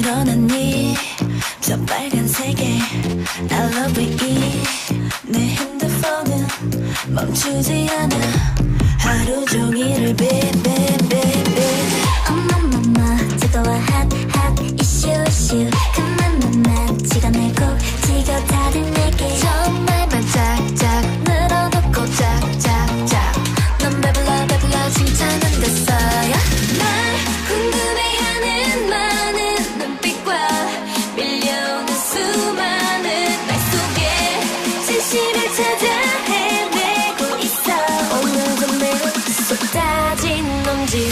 이저 빨간색의 LOVE 내 핸드폰은 멈추지 않아. 하루 종일을 찾아 헤매고 있어. 오늘도 매우 쏟아진 넘지